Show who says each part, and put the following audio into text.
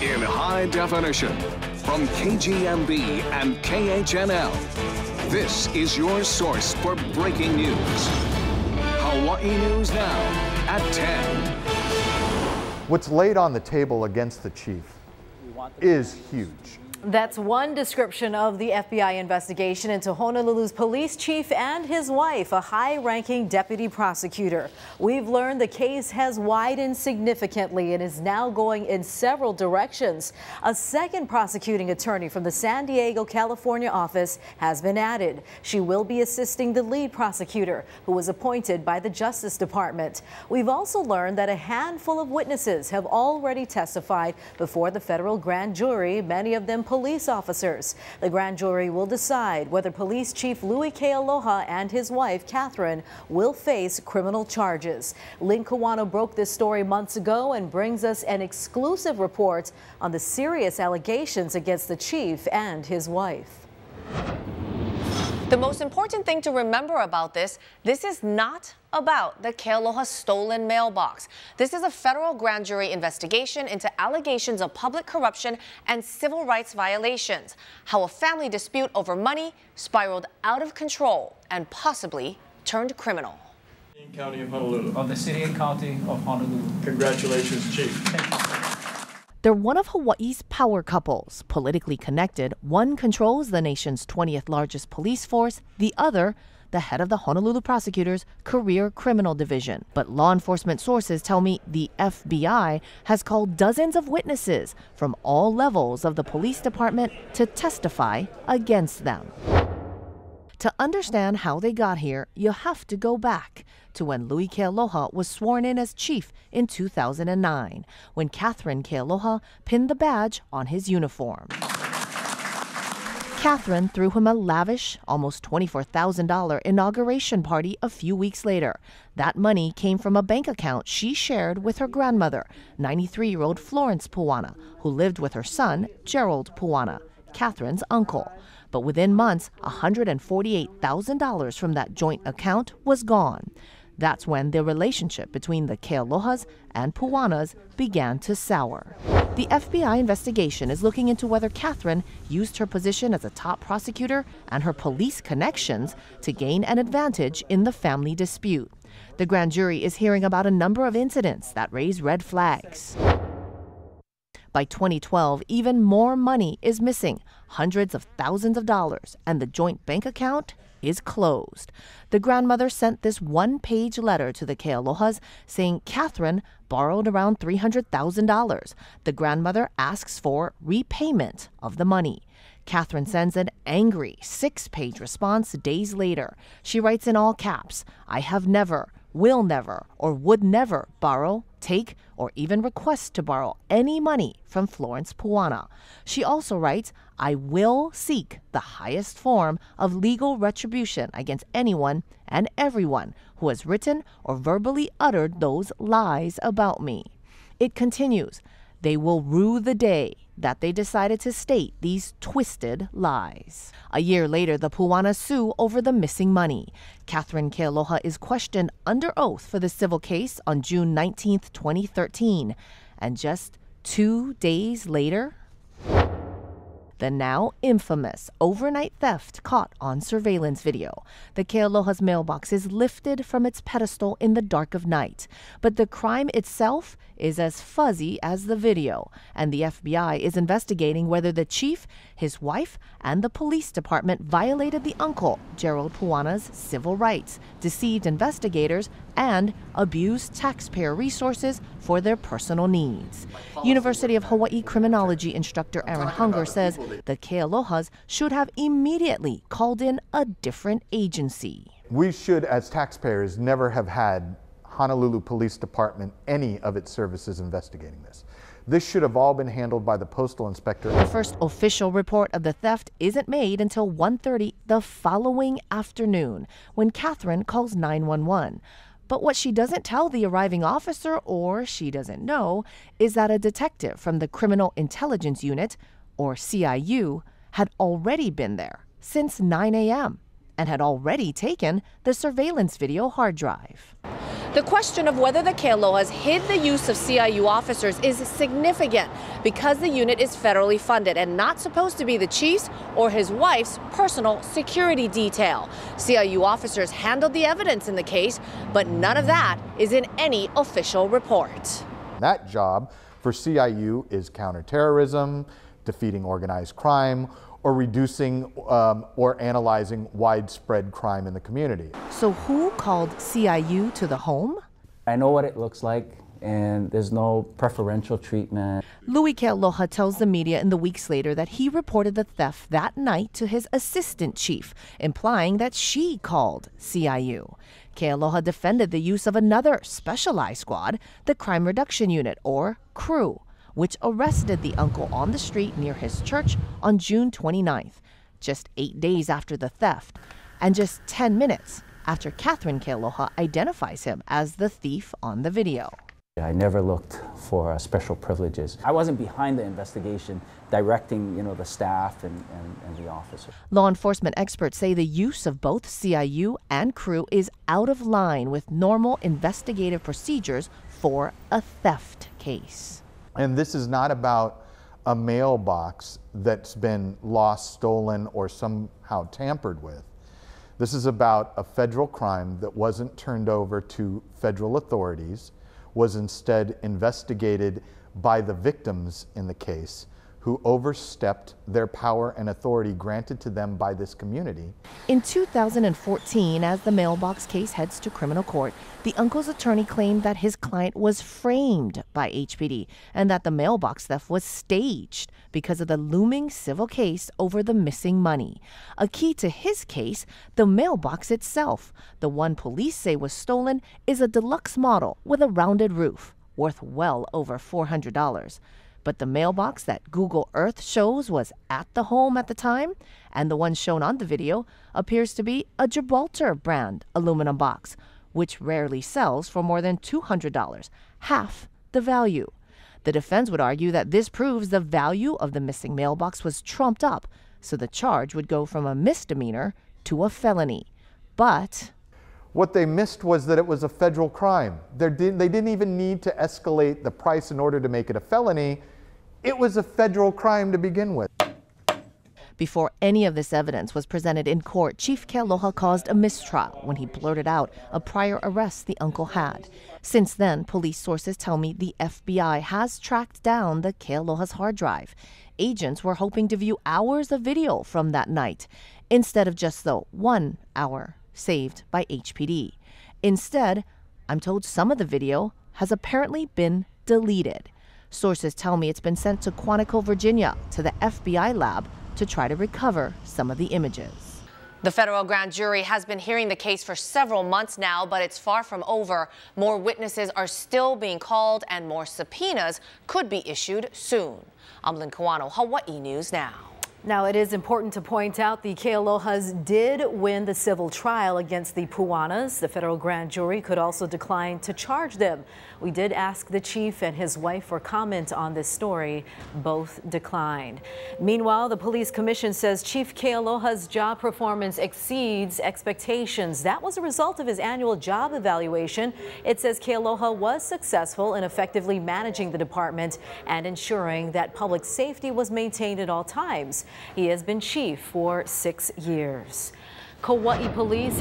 Speaker 1: in high definition from KGMB and KHNL. This is your source for breaking news. Hawaii News Now at 10.
Speaker 2: What's laid on the table against the chief is huge.
Speaker 3: That's one description of the FBI investigation into Honolulu's police chief and his wife, a high-ranking deputy prosecutor. We've learned the case has widened significantly and is now going in several directions. A second prosecuting attorney from the San Diego, California office has been added. She will be assisting the lead prosecutor, who was appointed by the Justice Department. We've also learned that a handful of witnesses have already testified before the federal grand jury, many of them police officers. The grand jury will decide whether Police Chief Louis Kealoha and his wife, Katherine, will face criminal charges. Lynn Kawano broke this story months ago and brings us an exclusive report on the serious allegations against the chief and his wife.
Speaker 4: The most important thing to remember about this, this is not about the Kealoha stolen mailbox. This is a federal grand jury investigation into allegations of public corruption and civil rights violations. How a family dispute over money spiraled out of control and possibly turned criminal.
Speaker 5: County of Honolulu.
Speaker 6: Of the City and County of Honolulu.
Speaker 5: Congratulations, Chief.
Speaker 7: They're one of Hawaii's power couples. Politically connected, one controls the nation's 20th largest police force, the other, the head of the Honolulu Prosecutor's Career Criminal Division. But law enforcement sources tell me the FBI has called dozens of witnesses from all levels of the police department to testify against them. To understand how they got here, you have to go back to when Louis Kealoha was sworn in as chief in 2009, when Katherine Kealoha pinned the badge on his uniform. Katherine threw him a lavish, almost $24,000 inauguration party a few weeks later. That money came from a bank account she shared with her grandmother, 93 year old Florence Puana, who lived with her son, Gerald Puana, Katherine's uncle. But within months, $148,000 from that joint account was gone. That's when the relationship between the Kealohas and Puanas began to sour. The FBI investigation is looking into whether Katherine used her position as a top prosecutor and her police connections to gain an advantage in the family dispute. The grand jury is hearing about a number of incidents that raise red flags. By 2012, even more money is missing, hundreds of thousands of dollars, and the joint bank account is closed. The grandmother sent this one page letter to the Kealohas saying Katherine borrowed around $300,000. The grandmother asks for repayment of the money. Katherine sends an angry six page response days later. She writes in all caps I have never, will never, or would never borrow, take, or even request to borrow any money from Florence Puana. She also writes, I will seek the highest form of legal retribution against anyone and everyone who has written or verbally uttered those lies about me. It continues, they will rue the day that they decided to state these twisted lies. A year later, the Puana sue over the missing money. Katherine Kealoha is questioned under oath for the civil case on June 19, 2013. And just two days later, the now infamous overnight theft caught on surveillance video. The Kealoha's mailbox is lifted from its pedestal in the dark of night, but the crime itself is as fuzzy as the video, and the FBI is investigating whether the chief, his wife, and the police department violated the uncle, Gerald Puana's civil rights, deceived investigators, and abused taxpayer resources for their personal needs. University of Hawaii criminology instructor Aaron Hunger says the Kealohas should have immediately called in a different agency.
Speaker 2: We should, as taxpayers, never have had Honolulu Police Department any of its services investigating this. This should have all been handled by the postal inspector.
Speaker 7: The first official report of the theft isn't made until 1:30 the following afternoon when Katherine calls 911. But what she doesn't tell the arriving officer or she doesn't know is that a detective from the Criminal Intelligence Unit or CIU had already been there since 9 a.m. and had already taken the surveillance video hard drive.
Speaker 4: The question of whether the Kealohas hid the use of CIU officers is significant because the unit is federally funded and not supposed to be the chief's or his wife's personal security detail. CIU officers handled the evidence in the case, but none of that is in any official report.
Speaker 2: That job for CIU is counterterrorism, defeating organized crime, or reducing um, or analyzing widespread crime in the community.
Speaker 7: So, who called CIU to the home?
Speaker 8: I know what it looks like, and there's no preferential treatment.
Speaker 7: Louis Kealoha tells the media in the weeks later that he reported the theft that night to his assistant chief, implying that she called CIU. Kealoha defended the use of another specialized squad, the Crime Reduction Unit, or CREW which arrested the uncle on the street near his church on June 29th, just eight days after the theft, and just 10 minutes after Katherine Kealoha identifies him as the thief on the video.
Speaker 8: I never looked for uh, special privileges. I wasn't behind the investigation, directing you know the staff and, and, and the officer.
Speaker 7: Law enforcement experts say the use of both CIU and CREW is out of line with normal investigative procedures for a theft case.
Speaker 2: And this is not about a mailbox that's been lost, stolen, or somehow tampered with. This is about a federal crime that wasn't turned over to federal authorities, was instead investigated by the victims in the case who overstepped their power and authority granted to them by this community.
Speaker 7: In 2014, as the mailbox case heads to criminal court, the uncle's attorney claimed that his client was framed by HPD and that the mailbox theft was staged because of the looming civil case over the missing money. A key to his case, the mailbox itself, the one police say was stolen, is a deluxe model with a rounded roof, worth well over $400 but the mailbox that Google Earth shows was at the home at the time, and the one shown on the video appears to be a Gibraltar brand aluminum box, which rarely sells for more than $200, half the value. The defense would argue that this proves the value of the missing mailbox was trumped up, so the charge would go from a misdemeanor to a felony. But
Speaker 2: what they missed was that it was a federal crime. they didn't even need to escalate the price in order to make it a felony. It was a federal crime to begin with.
Speaker 7: Before any of this evidence was presented in court, Chief Kealoha caused a mistrial when he blurted out a prior arrest the uncle had. Since then, police sources tell me the FBI has tracked down the Kealoha's hard drive. Agents were hoping to view hours of video from that night instead of just the one hour saved by HPD. Instead, I'm told some of the video has apparently been deleted. Sources tell me it's been sent to Quantico, Virginia, to the FBI lab to try to recover some of the images.
Speaker 4: The federal grand jury has been hearing the case for several months now, but it's far from over. More witnesses are still being called and more subpoenas could be issued soon. I'm Lynn Kawano, Hawaii News Now.
Speaker 3: Now, it is important to point out the Kealohas did win the civil trial against the Puanas. The federal grand jury could also decline to charge them. We did ask the chief and his wife for comment on this story. Both declined. Meanwhile, the police commission says Chief Kealoha's job performance exceeds expectations. That was a result of his annual job evaluation. It says Kealoha was successful in effectively managing the department and ensuring that public safety was maintained at all times. He has been chief for six years. Kauai police